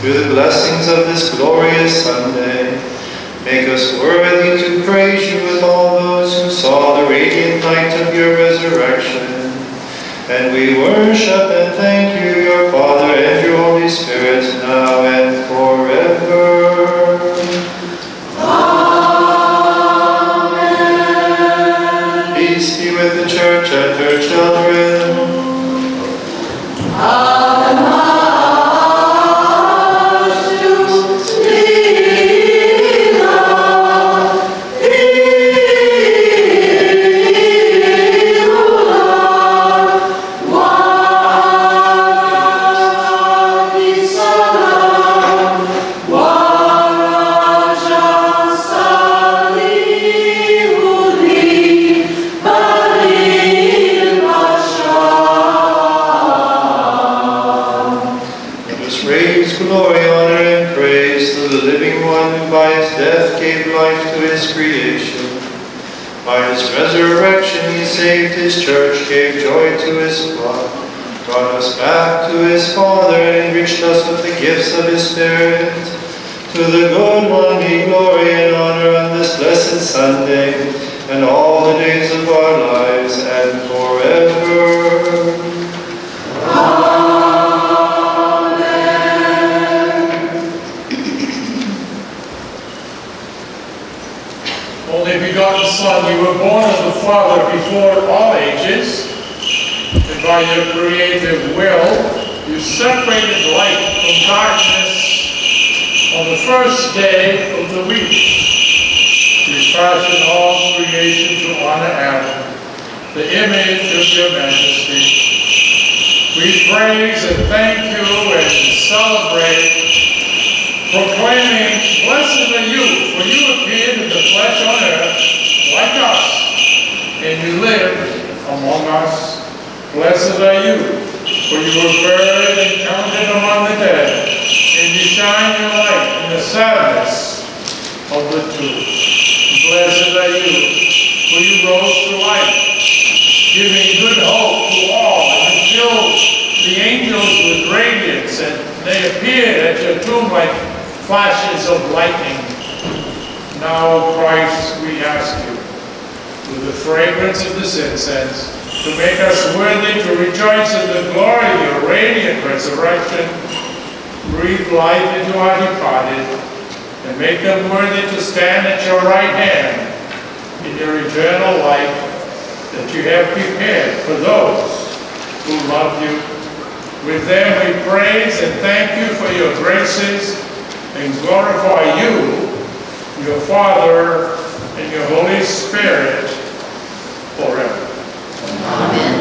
through the blessings of this glorious Sunday. Make us worthy to praise you with all those who saw the radiant light of your resurrection. And we worship and thank you, your Father and your Holy Spirit, now and of his Spirit. To the good one be glory and honor on this blessed Sunday, and all the days of our lives, and forever. Amen. Only begotten Son, you were born of the Father before all ages, and by your creative will, you separated light darkness on the first day of the week. You fashioned all creation to honor Adam, the image of your majesty. We praise and thank you and celebrate proclaiming, Blessed are you, for you appeared in the flesh on earth, like us, and you lived among us. Blessed are you, for you were buried and counted among the dead, and you shine your light in the sadness of the tomb. Blessed are you, for you rose to life, giving good hope to all, and you filled the angels with radiance, and they appeared at your tomb like flashes of lightning. Now, Christ, we ask you, with the fragrance of this incense, to make us worthy to rejoice in the glory of your radiant resurrection, breathe life into our departed, and make them worthy to stand at your right hand in your eternal life that you have prepared for those who love you. With them we praise and thank you for your graces and glorify you, your Father, and your Holy Spirit forever. God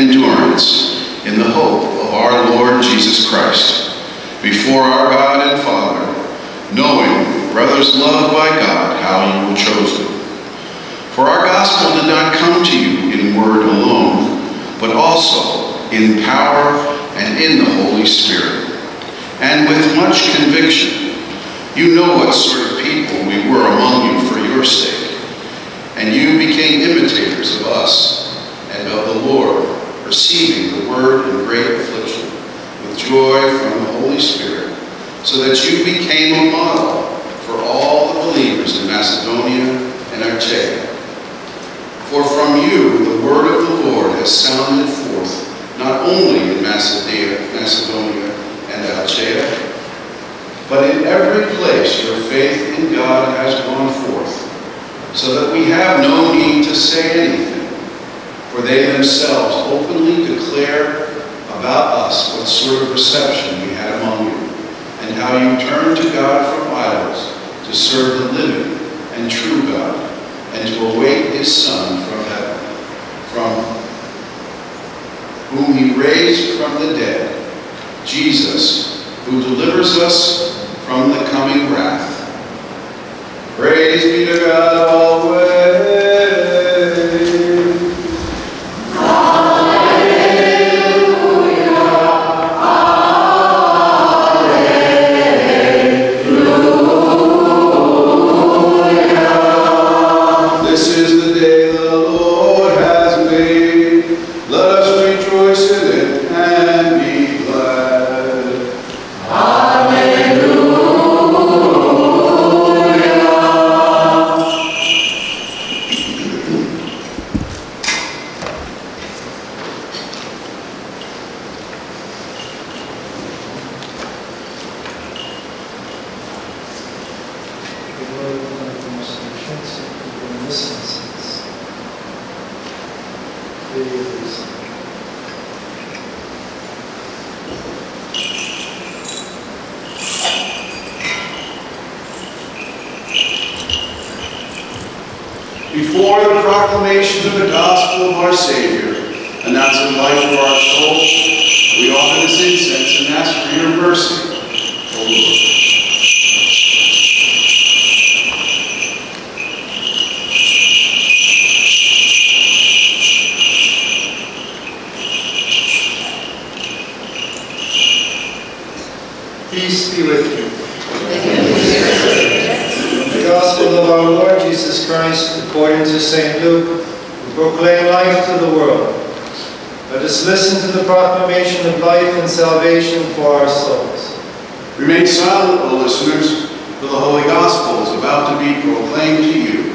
endurance in the hope of our Lord Jesus Christ, before our God and Father, knowing, brothers loved by God, how you were chosen. For our gospel did not come to you in word alone, but also in power and in the Holy Spirit, and with much conviction. You know what sort of people we were among you for your sake, and you became imitators of us and of the Lord, receiving the word in great affliction, with joy from the Holy Spirit, so that you became a model for all the believers in Macedonia and Achaia. For from you the word of the Lord has sounded forth, not only in Macedonia, Macedonia and Achaia, but in every place your faith in God has gone forth, so that we have no need to say anything, for they themselves openly declare about us what sort of reception we had among you, and how you turned to God from idols to serve the living and true God, and to await his Son from heaven, from whom he raised from the dead, Jesus, who delivers us from the coming wrath. Praise be to God always. Before the proclamation of the gospel of our Savior, announcing life for our souls, we offer this incense and ask for your mercy, O Lord. Peace be with you. The Gospel of our Lord Jesus Christ, according to St. Luke, who proclaim life to the world. Let us listen to the proclamation of life and salvation for our souls. Remain silent, O listeners, for the Holy Gospel is about to be proclaimed to you.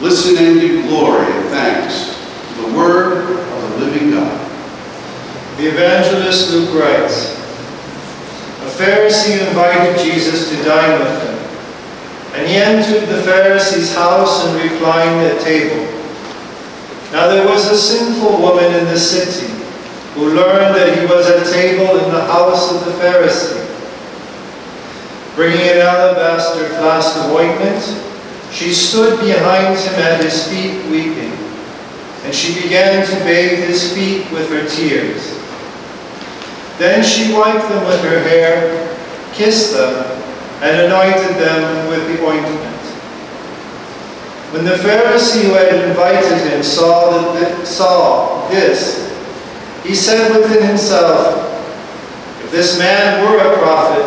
Listen and give glory and thanks to the Word of the living God. The evangelist Luke writes, A Pharisee invited Jesus to dine with him, and he entered the Pharisee's house and reclined at table. Now there was a sinful woman in the city who learned that he was at table in the house of the Pharisee. Bringing an alabaster flask of ointment, she stood behind him at his feet weeping, and she began to bathe his feet with her tears. Then she wiped them with her hair, kissed them, and anointed them with the ointment. When the Pharisee who had invited him saw, that, saw this, he said within himself, If this man were a prophet,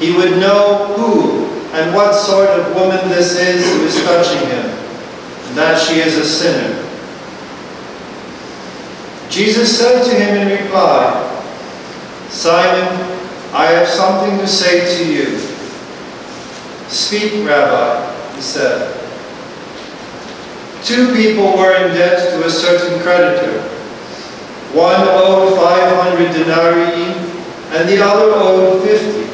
he would know who and what sort of woman this is who is touching him, and that she is a sinner. Jesus said to him in reply, Simon, I have something to say to you. Speak, Rabbi, he said. Two people were in debt to a certain creditor. One owed 500 denarii and the other owed 50.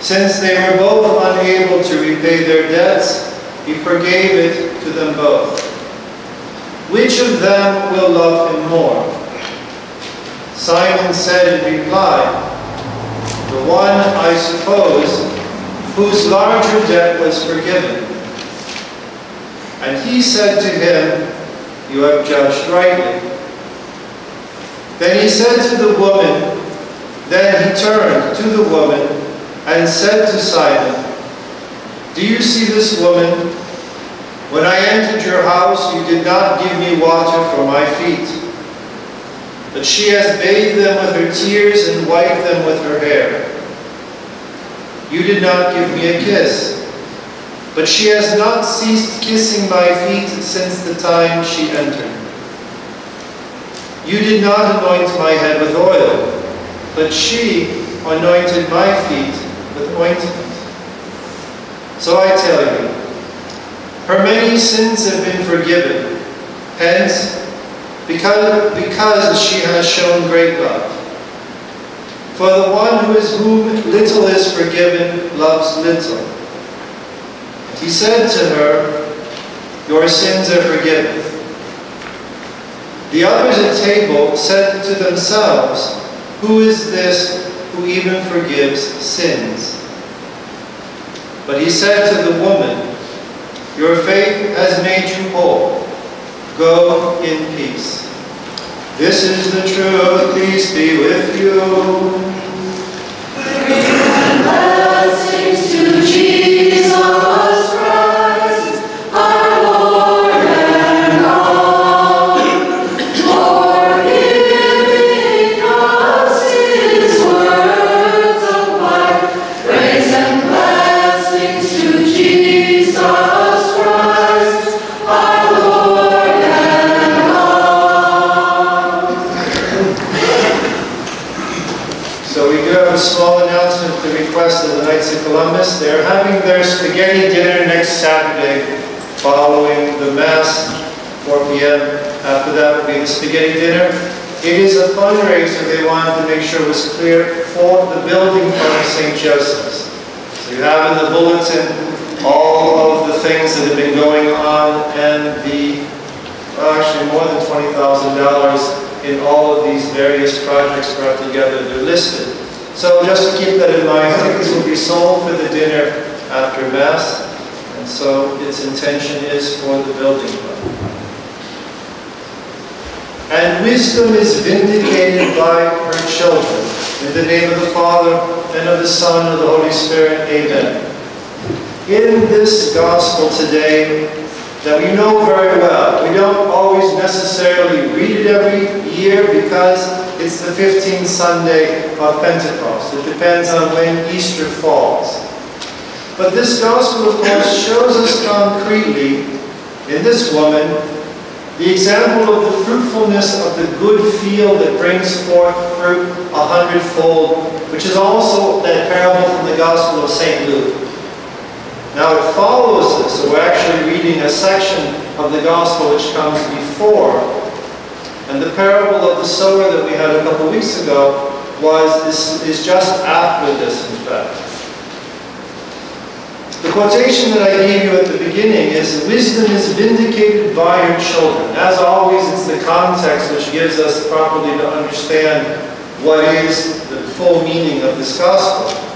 Since they were both unable to repay their debts, he forgave it to them both. Which of them will love him more? Simon said in reply, The one, I suppose, whose larger debt was forgiven. And he said to him, You have judged rightly. Then he said to the woman, Then he turned to the woman and said to Simon, Do you see this woman? When I entered your house, you did not give me water for my feet. But she has bathed them with her tears and wiped them with her hair. You did not give me a kiss. But she has not ceased kissing my feet since the time she entered. You did not anoint my head with oil, but she anointed my feet with ointment. So I tell you, her many sins have been forgiven. Hence, because, because she has shown great love. For the one who is whom little is forgiven loves little. And he said to her, Your sins are forgiven. The others at table said to themselves, Who is this who even forgives sins? But he said to the woman, Your faith has made you whole. Go in peace. This is the truth. Peace be with you. Of the Knights of Columbus. They're having their spaghetti dinner next Saturday following the Mass, 4 p.m. After that will be the spaghetti dinner. It is a fundraiser they wanted to make sure was clear for the building fund of St. Joseph's. So you have in the bulletin all of the things that have been going on and the, well, actually more than $20,000 in all of these various projects brought together. They're listed. So just to keep that in mind, tickets will be sold for the dinner after Mass. And so its intention is for the building fund. And wisdom is vindicated by her children. In the name of the Father, and of the Son, and of the Holy Spirit. Amen. In this gospel today, that we know very well, we don't always necessarily read it every year because it's the 15th Sunday of Pentecost. It depends on when Easter falls. But this gospel, of course, shows us concretely in this woman the example of the fruitfulness of the good field that brings forth fruit a hundredfold, which is also that parable from the Gospel of St. Luke. Now it follows this, so we're actually reading a section of the Gospel which comes before. And the parable of the sower that we had a couple weeks ago was is just after this, in fact. The quotation that I gave you at the beginning is, Wisdom is vindicated by her children. As always, it's the context which gives us properly to understand what is the full meaning of this gospel.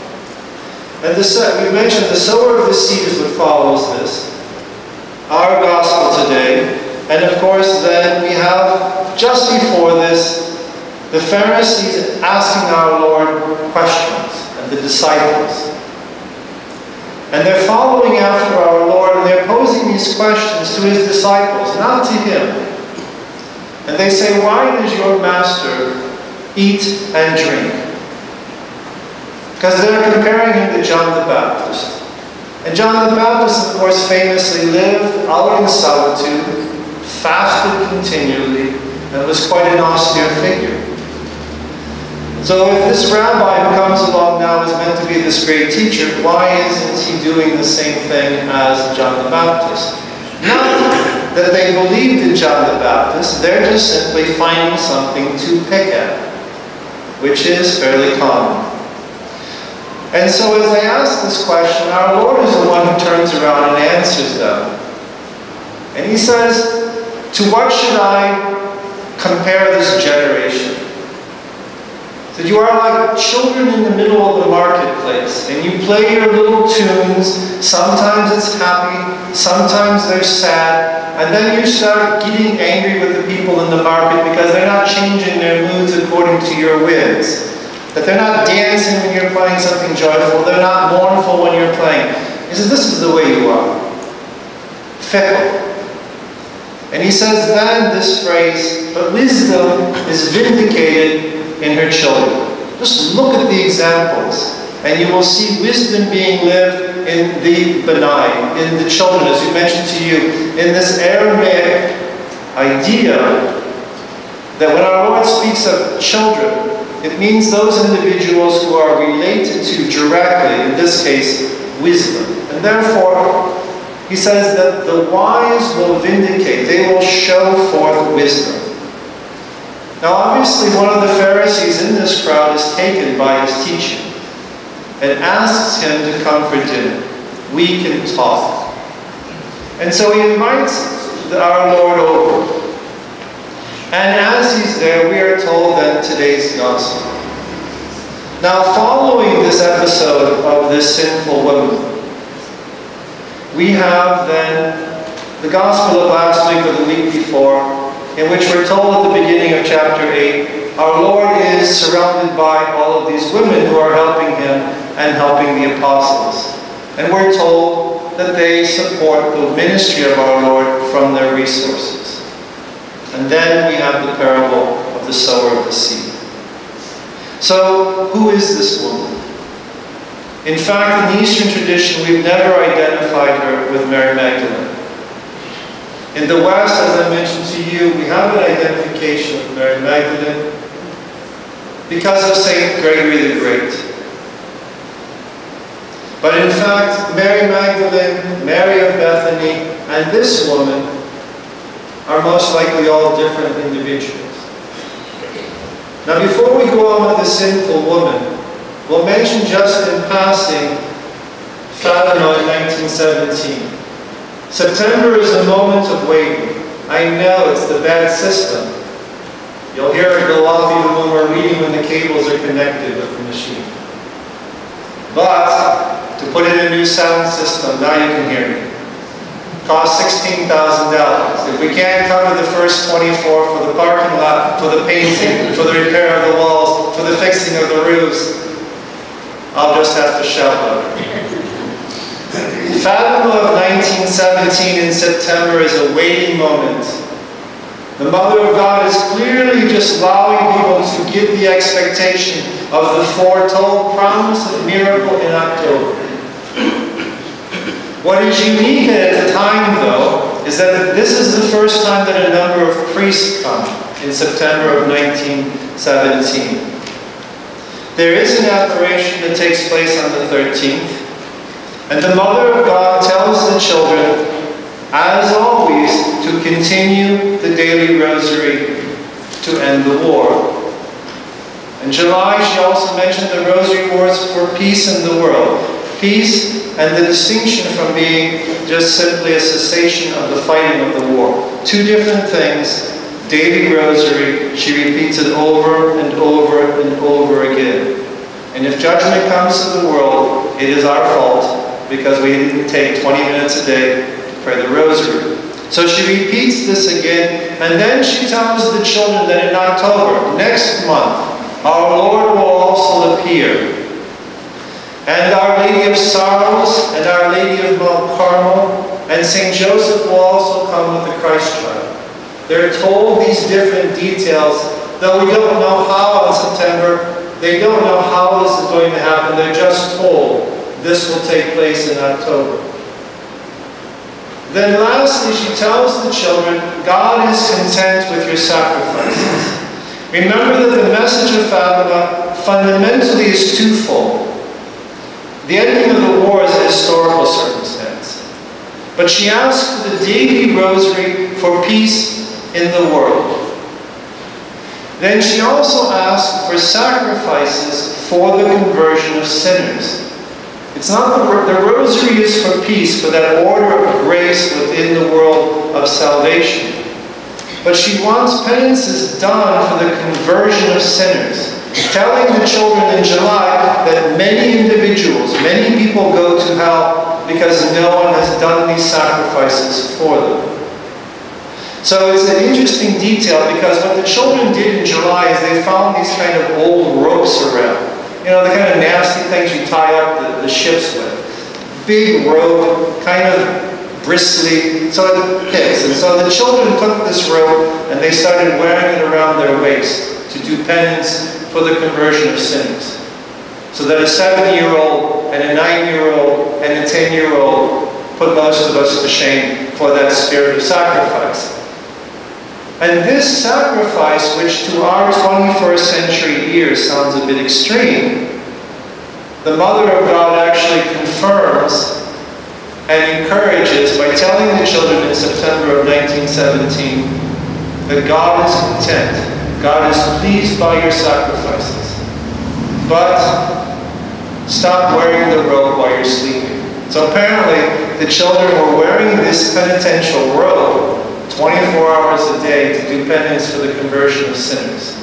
And the, we mentioned the sower of the seed is what follows this. Our gospel today. And of course, then we have, just before this, the Pharisees asking our Lord questions, and the disciples. And they're following after our Lord and they're posing these questions to his disciples, not to him. And they say, Why does your master eat and drink? Because they're comparing him to John the Baptist. And John the Baptist, of course, famously lived out in solitude, fasted continually, and was quite an austere figure. So if this rabbi who comes along now is meant to be this great teacher, why isn't he doing the same thing as John the Baptist? Not that they believed in John the Baptist, they're just simply finding something to pick at, which is fairly common. And so as they ask this question, our Lord is the one who turns around and answers them. And he says, To what should I compare this generation? That you are like children in the middle of the marketplace, and you play your little tunes. Sometimes it's happy, sometimes they're sad, and then you start getting angry with the people in the market because they're not changing their moods according to your whims. That they're not dancing when you're playing something joyful, they're not mournful when you're playing. He says, This is the way you are. Fickle. And he says then this phrase, but wisdom is vindicated in her children. Just look at the examples, and you will see wisdom being lived in the benign, in the children, as we mentioned to you, in this Aramaic idea that when our Lord speaks of children, it means those individuals who are related to directly, in this case, wisdom. And therefore, he says that the wise will vindicate, they will show forth wisdom. Now, obviously, one of the Pharisees in this crowd is taken by his teaching and asks him to come for dinner. We can talk. And so he invites our Lord over. And as he's there, we are told that today's gospel. Now, following this episode of this sinful woman, we have then the gospel of last week or the week before, in which we're told at the beginning of chapter 8, our Lord is surrounded by all of these women who are helping him and helping the apostles. And we're told that they support the ministry of our Lord from their resources. And then we have the parable of the sower of the seed. So, who is this woman? In fact, in the Eastern tradition, we've never identified her with Mary Magdalene. In the West, as I mentioned to you, we have an identification of Mary Magdalene because of St. Gregory the Great. But in fact, Mary Magdalene, Mary of Bethany, and this woman are most likely all different individuals. Now, before we go on with the sinful woman, we'll mention just in passing Fatima in 1917. September is a moment of waiting. I know it's the bad system. You'll hear it go off even when we're reading when the cables are connected with the machine. But, to put in a new sound system, now you can hear me. Cost $16,000. If we can't cover the first 24 for the parking lot, for the painting, for the repair of the walls, for the fixing of the roofs, I'll just have to shout louder. Fatima of 1917 in September is a waiting moment. The Mother of God is clearly just allowing people to get the expectation of the foretold promise of miracle in October. What is unique at the time, though, is that this is the first time that a number of priests come in September of 1917. There is an apparition that takes place on the 13th, and the Mother of God tells the children, as always, to continue the daily rosary to end the war. In July, she also mentioned the rosary words for peace in the world. Peace and the distinction from being just simply a cessation of the fighting of the war. Two different things. Daily rosary, she repeats it over and over and over again. And if judgment comes to the world, it is our fault because we didn't take 20 minutes a day to pray the rosary. So she repeats this again, and then she tells the children that in October, next month, our Lord will also appear. And Our Lady of Sorrows and Our Lady of Mount Carmel and St. Joseph will also come with the Christ child. They're told these different details, though we don't know how in September, they don't know how this is going to happen, they're just told this will take place in October. Then lastly, she tells the children, God is content with your sacrifices. Remember that the message of Fatima fundamentally is twofold. The ending of the war is a historical circumstance. But she asks for the daily rosary for peace in the world. Then she also asks for sacrifices for the conversion of sinners. It's not the, the rosary is for peace, for that order of grace within the world of salvation. But she wants penances done for the conversion of sinners, telling the children in July that many individuals, many people go to hell because no one has done these sacrifices for them. So it's an interesting detail because what the children did in July is they found these kind of old ropes around. You know, the kind of nasty things you tie up the, the ships with. Big rope, kind of bristly, so it picks. And so the children took this rope and they started wearing it around their waist to do penance for the conversion of sinners. So that a seven-year-old and a nine-year-old and a ten-year-old put most of us to shame for that spirit of sacrifice. And this sacrifice, which to our 21st century ears sounds a bit extreme, the Mother of God actually confirms and encourages by telling the children in September of 1917 that God is content, God is pleased by your sacrifices. But stop wearing the robe while you're sleeping. So apparently, the children were wearing this penitential robe 24 hours a day to do penance for the conversion of sinners.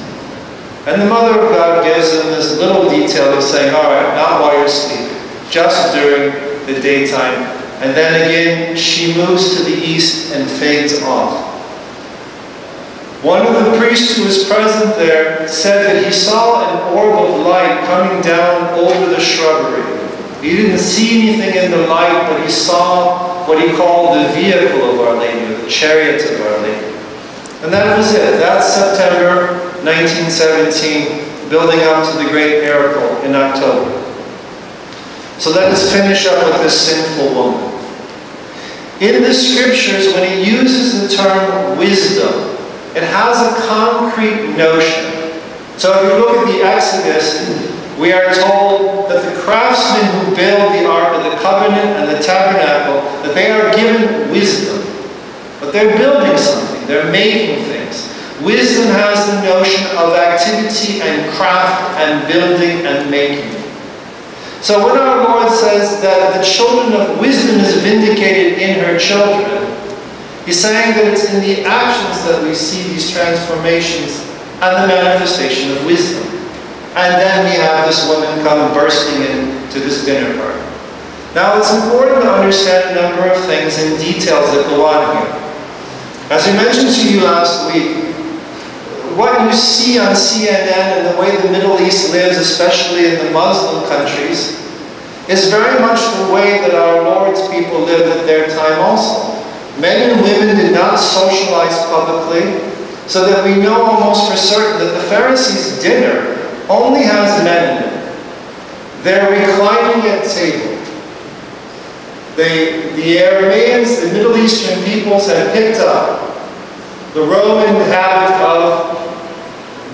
And the Mother of God gives them this little detail of saying, all right, not while you're sleeping, just during the daytime. And then again, she moves to the east and fades off. One of the priests who was present there said that he saw an orb of light coming down over the shrubbery. He didn't see anything in the light, but he saw what he called the vehicle of Our Lady, the chariot of Our Lady. And that was it. That's September 1917, building up to the great miracle in October. So let us finish up with this sinful woman. In the scriptures, when he uses the term wisdom, it has a concrete notion. So if you look at the Exodus, we are told that the craftsmen who build the Ark of the Covenant and the tabernacle, that they are given wisdom. But they're building something, they're making things. Wisdom has the notion of activity and craft and building and making. So when our Lord says that the children of wisdom is vindicated in her children, he's saying that it's in the actions that we see these transformations and the manifestation of wisdom. And then we have this woman come bursting into this dinner party. Now it's important to understand a number of things and details that go on here. As I mentioned to you last week, what you see on CNN and the way the Middle East lives, especially in the Muslim countries, is very much the way that our Lord's people lived at their time also. Men and women did not socialize publicly, so that we know almost for certain that the Pharisees' dinner only has men in it. They're reclining at table. They, the Arameans, the Middle Eastern peoples, had picked up the Roman habit of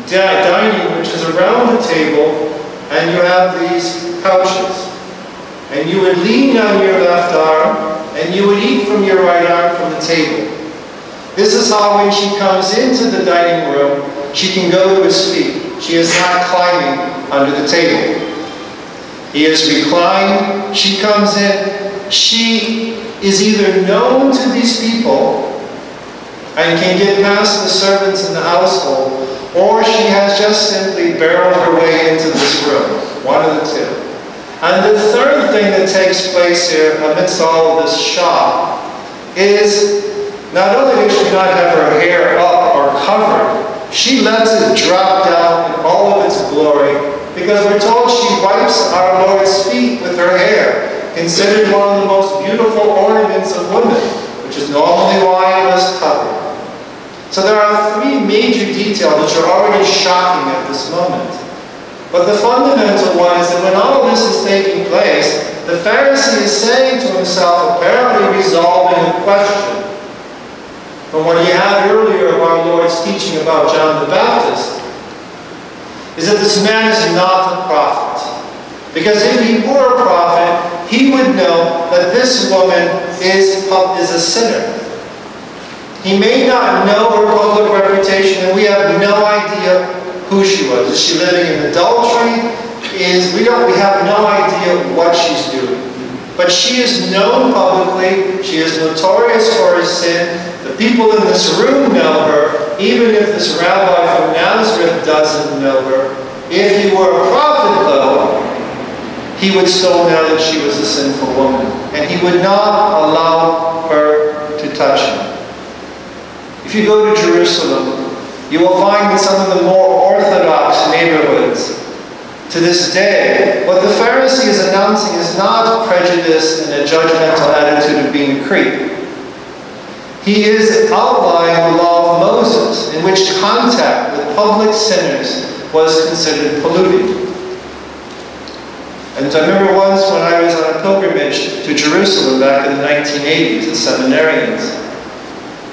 dining, which is around the table, and you have these couches. And you would lean on your left arm, and you would eat from your right arm from the table. This is how when she comes into the dining room, she can go to his feet. She is not climbing under the table. He is reclined. She comes in. She is either known to these people and can get past the servants in the household, or she has just simply barreled her way into this room. One of the two. And the third thing that takes place here amidst all of this shock is not only does she not have her hair up or covered, she lets it drop down in all of its glory because we're told she wipes our Lord's feet with her hair, considered one of the most beautiful ornaments of women, which is normally why it was covered. So there are three major details which are already shocking at this moment. But the fundamental one is that when all of this is taking place, the Pharisee is saying to himself, apparently resolving a question from what he had earlier of our Lord's teaching about John the Baptist, is that this man is not a prophet. Because if he were a prophet, he would know that this woman is, is a sinner. He may not know her public reputation, and we have no idea who she was. Is she living in adultery? Is we don't we have no idea what she's doing. But she is known publicly. She is notorious for her sin. The people in this room know her, even if this rabbi from Nazareth doesn't know her. If he were a prophet, though, he would still know that she was a sinful woman. And he would not allow her to touch him. If you go to Jerusalem, you will find in some of the more orthodox neighborhoods to this day, what the Pharisee is announcing is not prejudice and a judgmental attitude of being a creep. He is outlining the law of Moses, in which contact with public sinners was considered polluting. And I remember once when I was on a pilgrimage to Jerusalem back in the 1980s, the seminarians.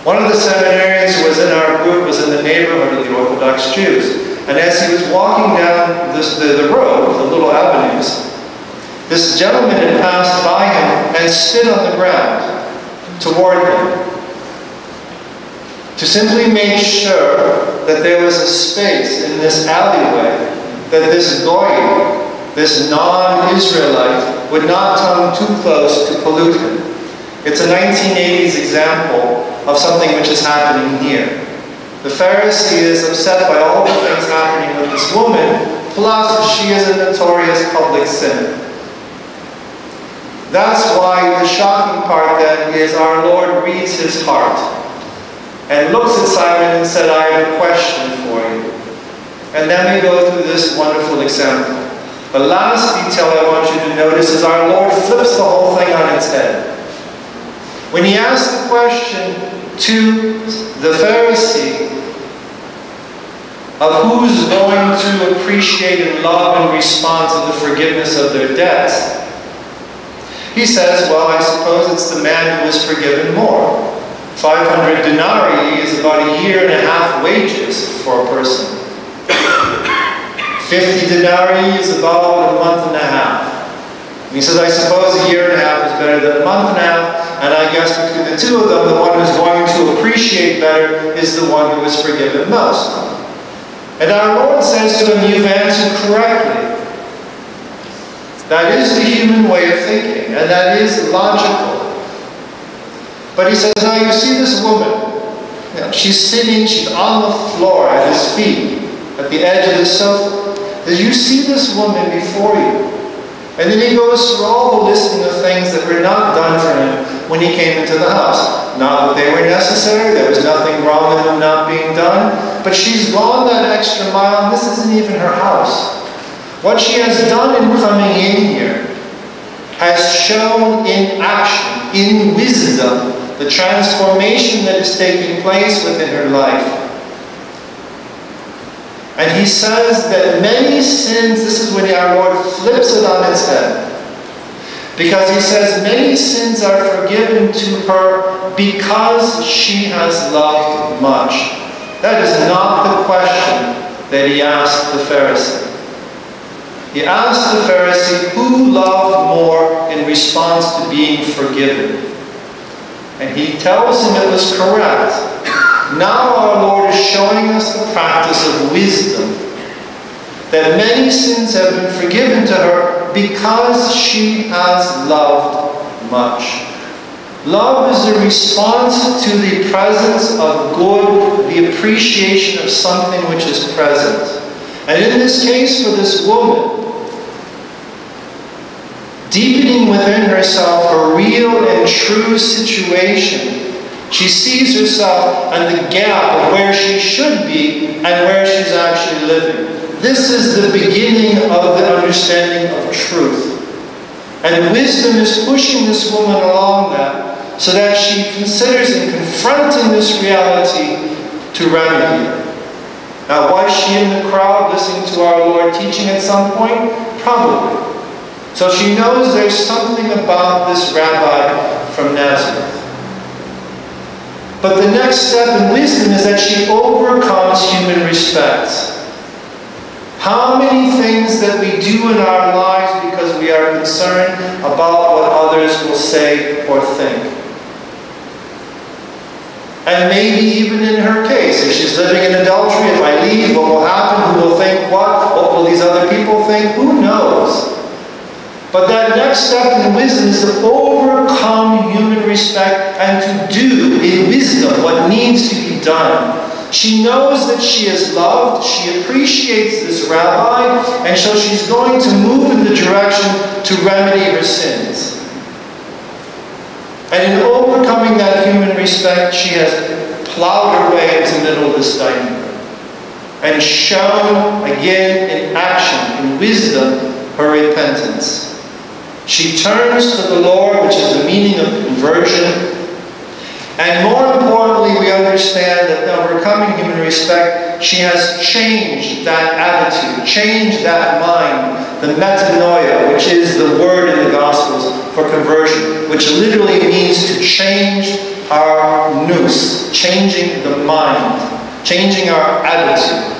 One of the seminarians who was in our group was in the neighborhood of the Orthodox Jews. And as he was walking down this, the, the road, the little avenues, this gentleman had passed by him and stood on the ground toward him to simply make sure that there was a space in this alleyway that this goy, this non-Israelite, would not come too close to pollute him. It's a 1980s example of something which is happening here. The Pharisee is upset by all the things happening with this woman, plus she is a notorious public sinner. That's why the shocking part then is our Lord reads his heart and looks at Simon and said, I have a question for you. And then we go through this wonderful example. The last detail I want you to notice is our Lord flips the whole thing on its head. When he asks the question to the Pharisee of who's going to appreciate and love and respond to the forgiveness of their debts, he says, well, I suppose it's the man who is forgiven more. 500 denarii is about a year and a half wages for a person. 50 denarii is about a month and a half. And he says, I suppose a year and a half is better than a month and a half, and I guess between the two of them, the one who's going to appreciate better is the one who is forgiven most. And our Lord says to him, You've answered correctly. That is the human way of thinking, and that is logical. But he says, Now you see this woman. You know, she's sitting, she's on the floor at his feet, at the edge of the sofa. Does you see this woman before you? And then he goes through all the listing of things that were not done for him when he came into the house. Not that they were necessary, there was nothing wrong with them not being done, but she's gone that extra mile, and this isn't even her house. What she has done in coming in here has shown in action, in wisdom, the transformation that is taking place within her life. And he says that many sins, this is when our Lord flips it on its head. Because he says many sins are forgiven to her because she has loved much. That is not the question that he asked the Pharisee. He asked the Pharisee who loved more in response to being forgiven. And he tells him it was correct. Now our Lord is showing us the practice of wisdom. That many sins have been forgiven to her because she has loved much. Love is a response to the presence of good, the appreciation of something which is present. And in this case, for this woman, deepening within herself a real and true situation she sees herself and the gap of where she should be and where she's actually living. This is the beginning of the understanding of truth. And wisdom is pushing this woman along that so that she considers in confronting this reality to remedy it. Now, was she in the crowd listening to our Lord teaching at some point? Probably. So she knows there's something about this rabbi from Nazareth. But the next step in wisdom is that she overcomes human respect. How many things that we do in our lives because we are concerned about what others will say or think? And maybe even in her case, if she's living in adultery, if I leave, what will happen? Who will think what? What will these other people think? Who knows? But that next step in wisdom is to overcome human respect and to do in wisdom what needs to be done. She knows that she is loved, she appreciates this rabbi, and so she's going to move in the direction to remedy her sins. And in overcoming that human respect, she has plowed her way into the middle of this dining room and shown again in action, in wisdom, her repentance. She turns to the Lord, which is the meaning of conversion. And more importantly, we understand that in overcoming human respect, she has changed that attitude, changed that mind, the metanoia, which is the word in the Gospels for conversion, which literally means to change our nous, changing the mind, changing our attitude.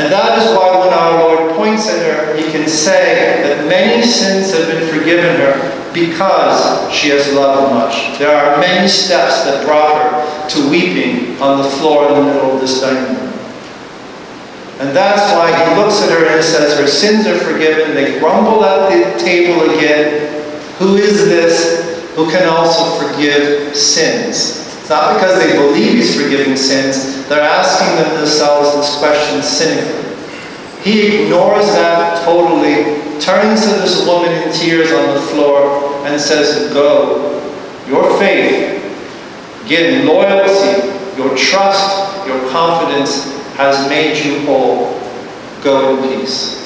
And that is why when our Lord points at her, he can say that many sins have been forgiven her because she has loved much. There are many steps that brought her to weeping on the floor in the middle of this dining room. And that's why he looks at her and says, Her sins are forgiven. They grumble at the table again. Who is this who can also forgive sins? Not because they believe he's forgiving sins, they're asking themselves this question cynically. He ignores that totally, turns to this woman in tears on the floor, and says, Go. Your faith, again, loyalty, your trust, your confidence has made you whole. Go in peace.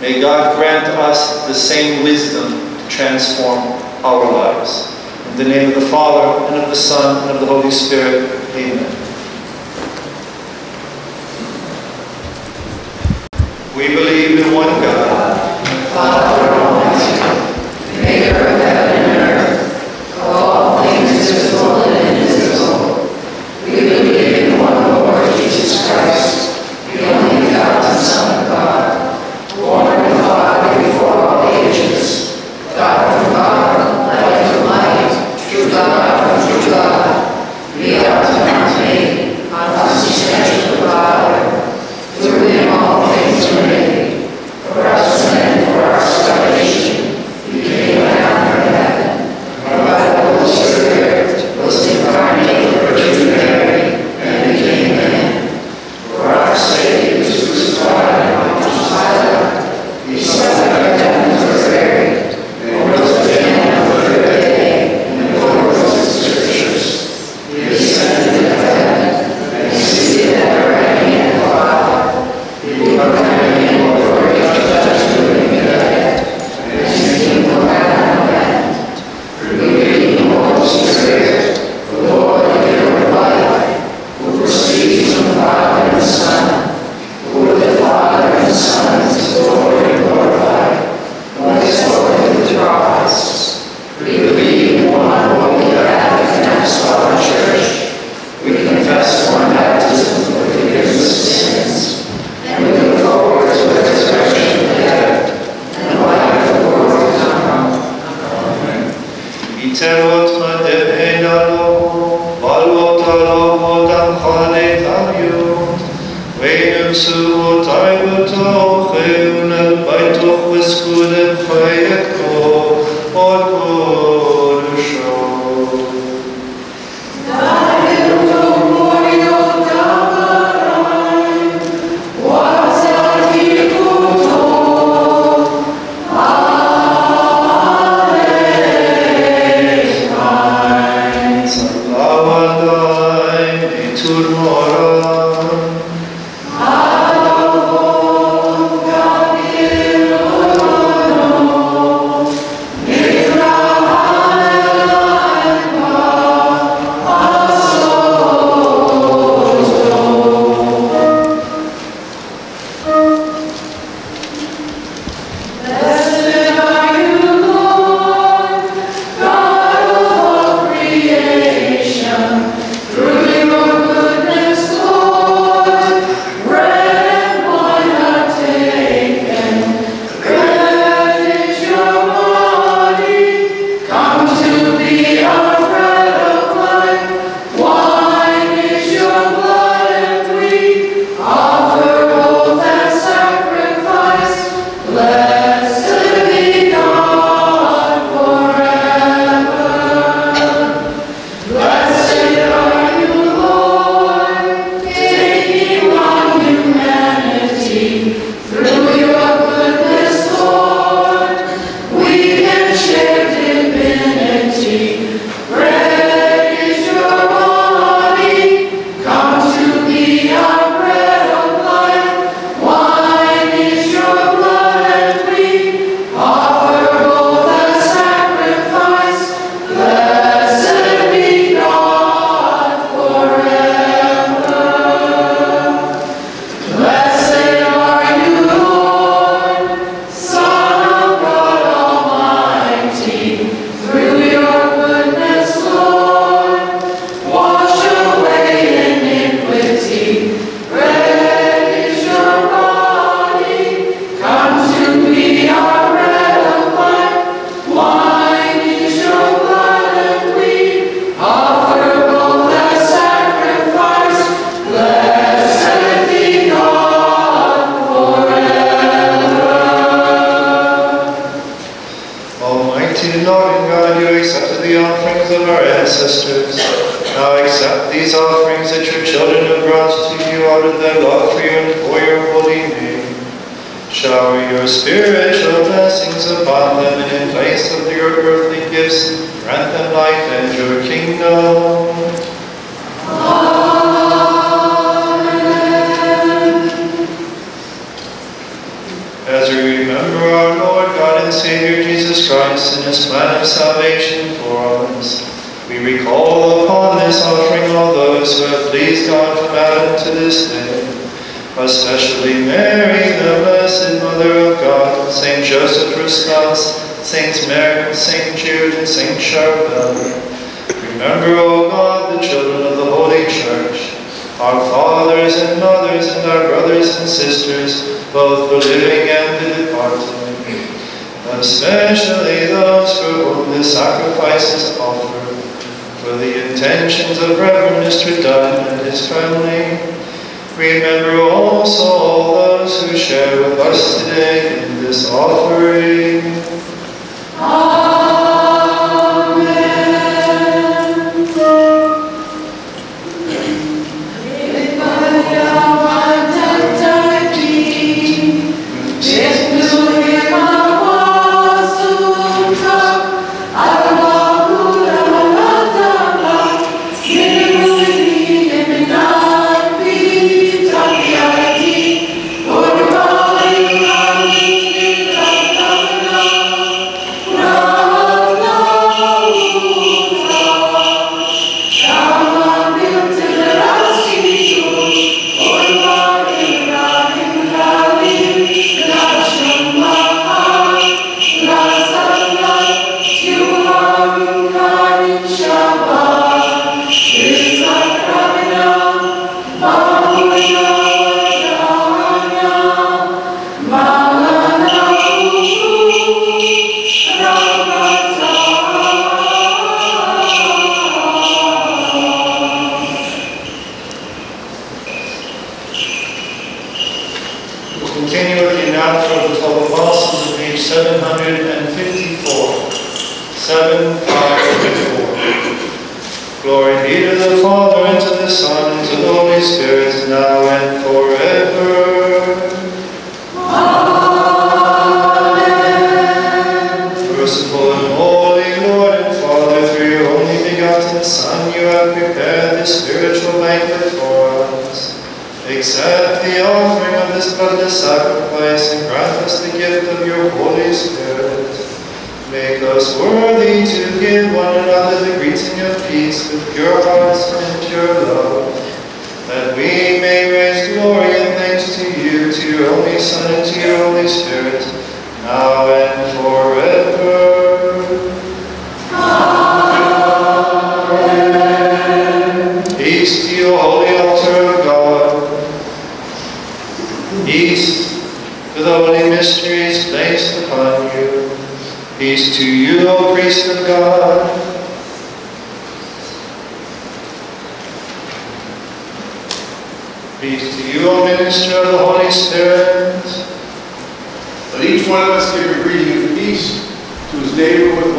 May God grant us the same wisdom to transform our lives. In the name of the Father, and of the Son, and of the Holy Spirit. Amen. We believe in one God, especially Mary, the Blessed Mother of God, Saint Joseph, her spouse, Saints Maron, Saint Jude, and Saint Charbel. Remember, O God, the children of the Holy Church, our fathers and mothers and our brothers and sisters, both the living and the departed, especially those for whom this sacrifice is offered, for the intentions of Reverend Mr. Dunn and his family. Remember also all those who share with us today in this offering. Thank from the sacrifice and grant us the gift of your Holy Spirit. Make us worthy to give one another the greeting of peace with pure hearts and pure love, that we may raise glory and thanks to you, to your only Son, and to your Holy Spirit, now and forever. Holy Spirit. Let each one of us give a greeting of peace to his neighbor with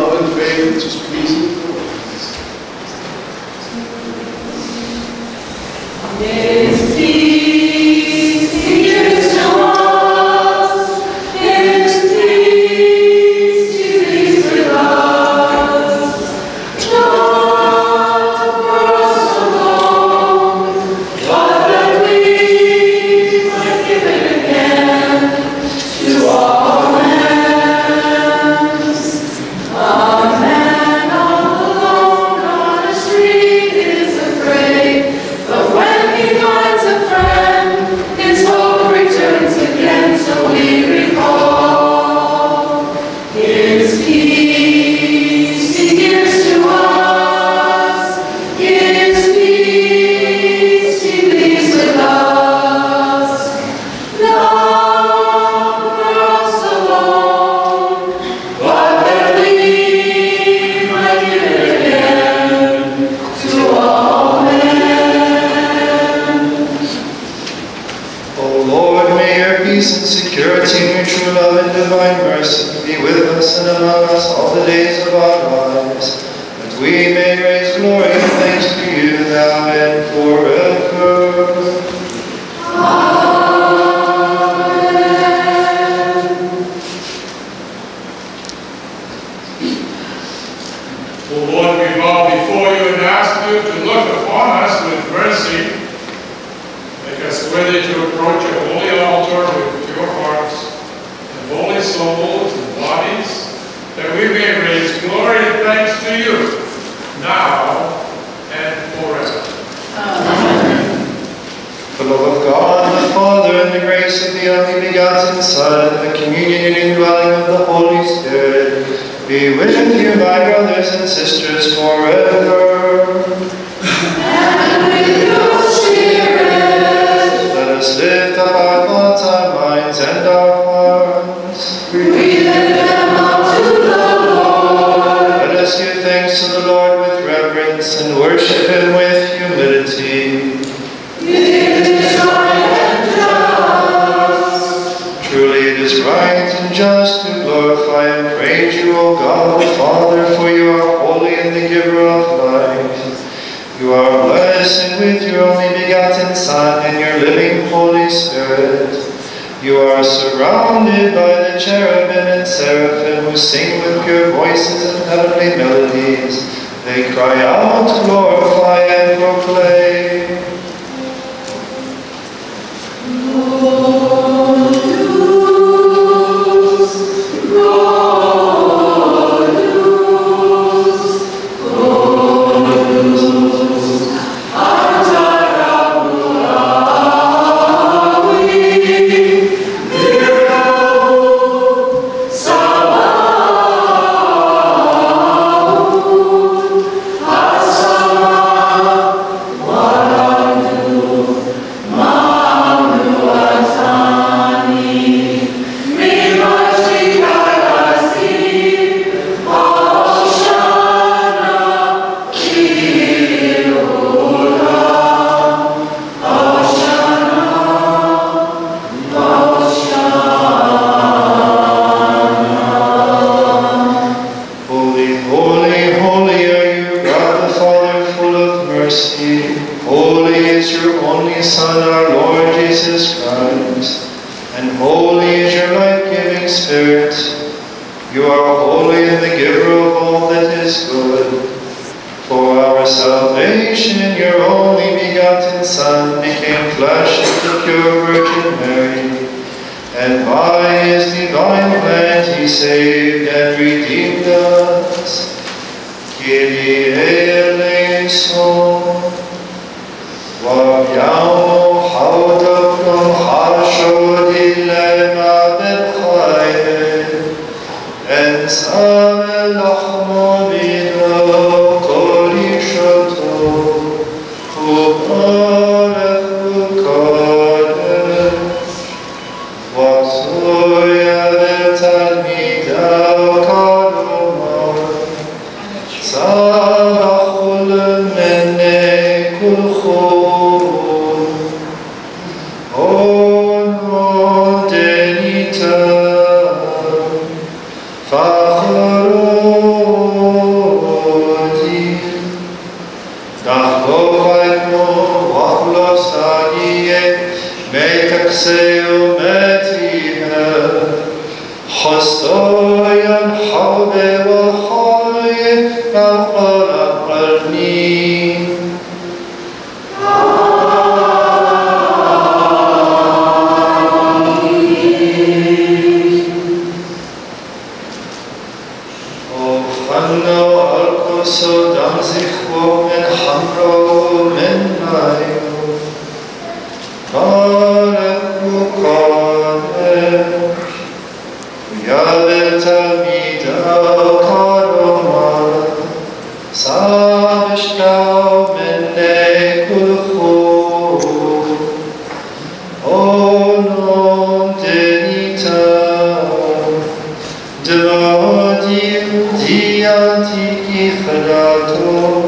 تيكي خداتو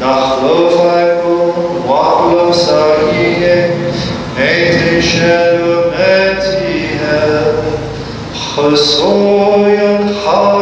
دخلو فايكو واخلو ساكيه نيتي شلو نتيها خصويا خاطئ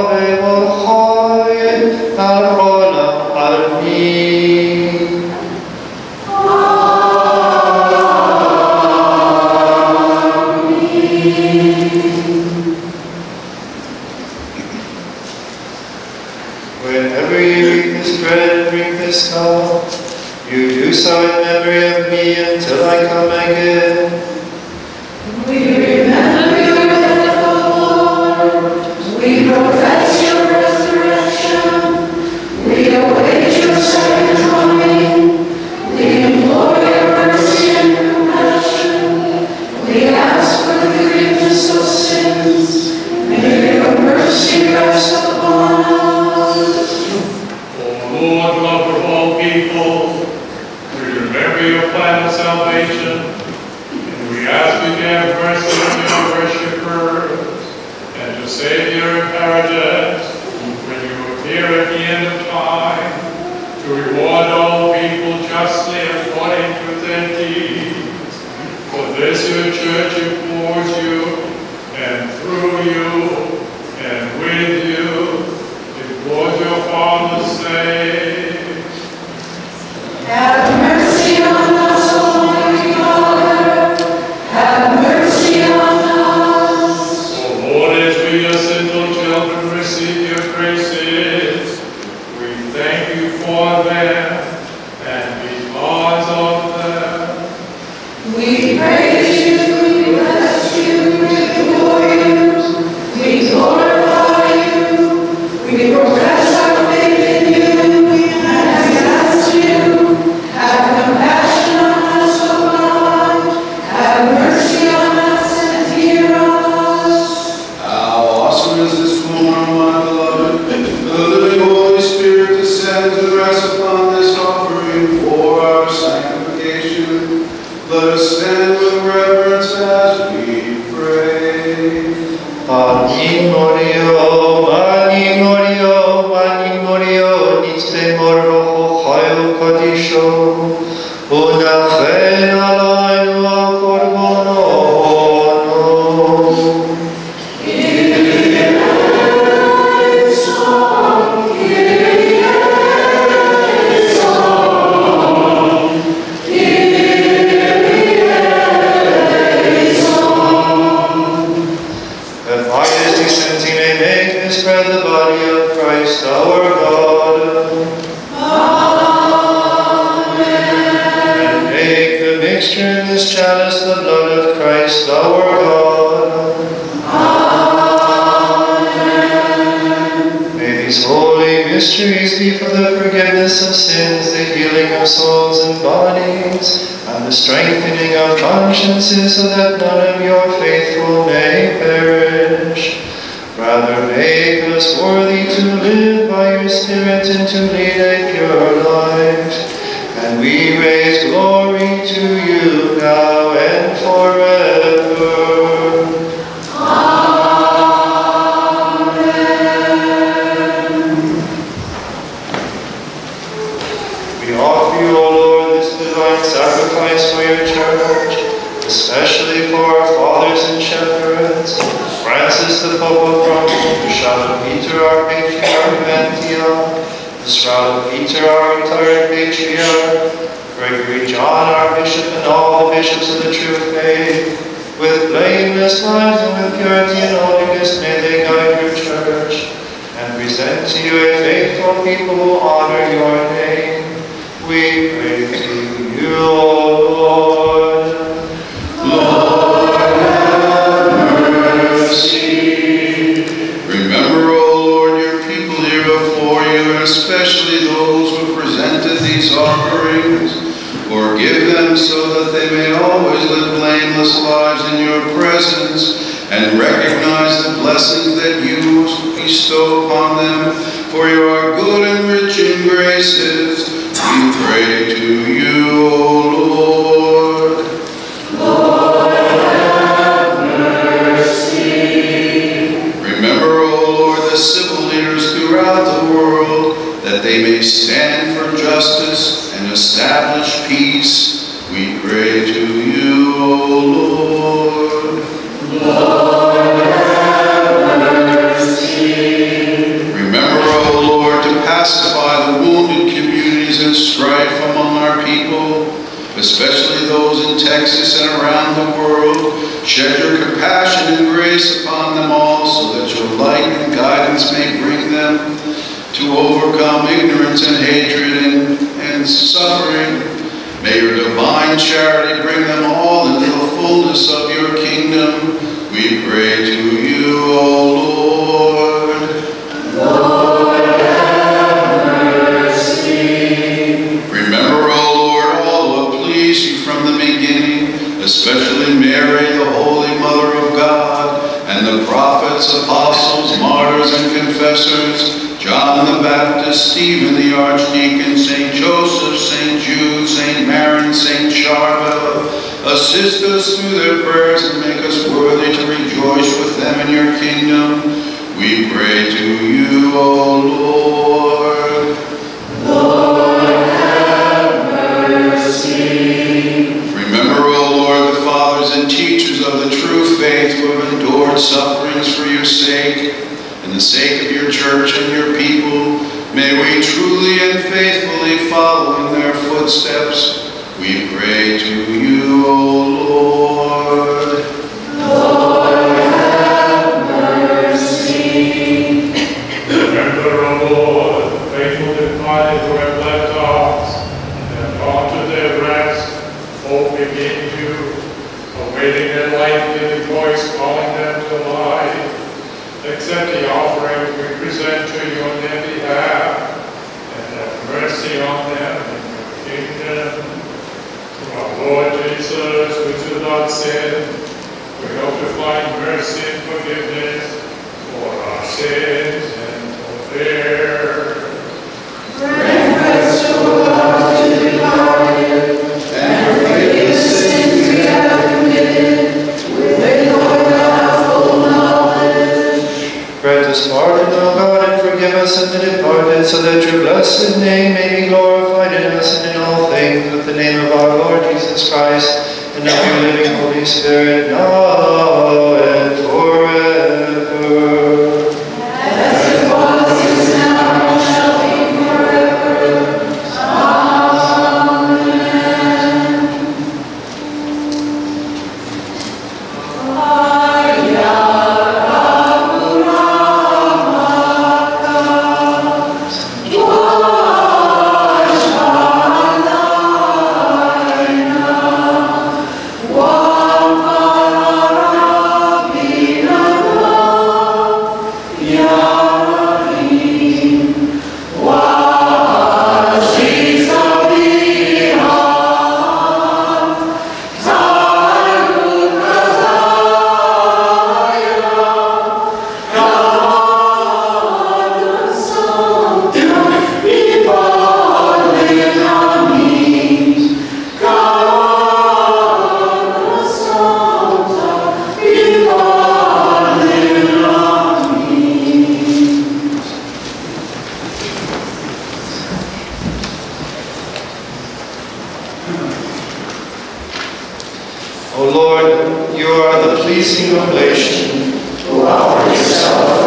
ceasing affliction, to offer yourself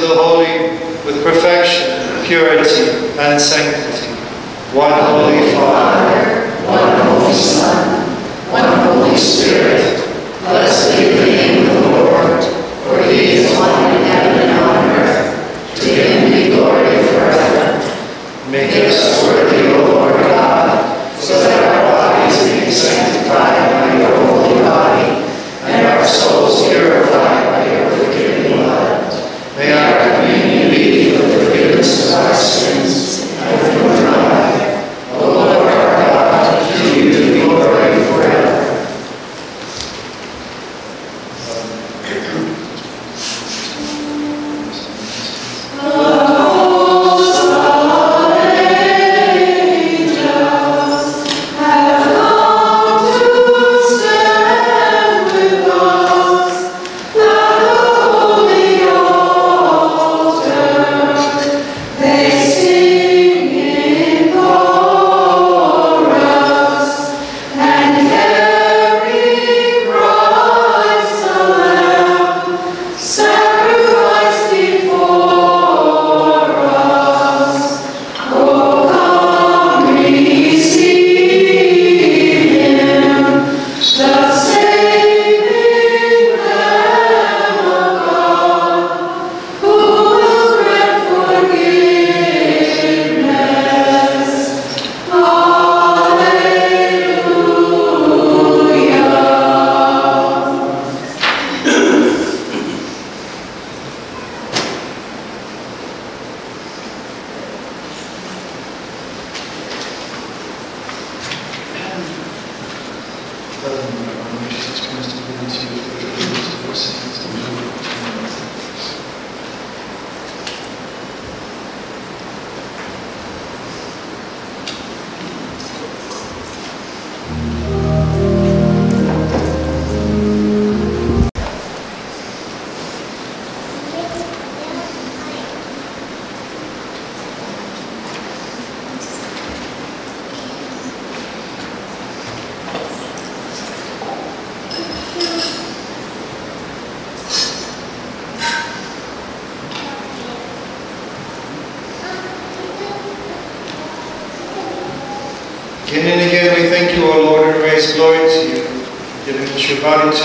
the holy with perfection, purity, and sanctity. One holy Father, one holy Son, one holy Spirit,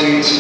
your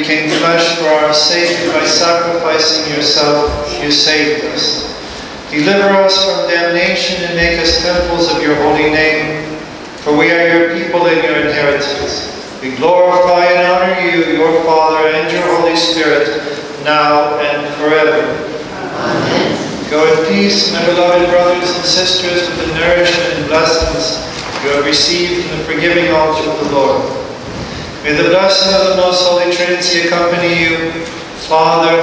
became flesh for our sake, and by sacrificing yourself, you saved us. Deliver us from damnation and make us temples of your holy name, for we are your people and your inheritance. We glorify and honor you, your Father, and your Holy Spirit, now and forever. Amen. Go in peace, my beloved brothers and sisters, with the nourishment and blessings you have received from the forgiving altar of the Lord. May the blessing of the Most Holy Trinity accompany you, Father,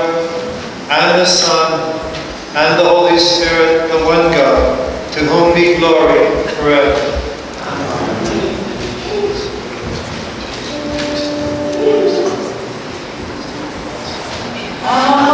and the Son, and the Holy Spirit, the one God, to whom be glory forever. Amen.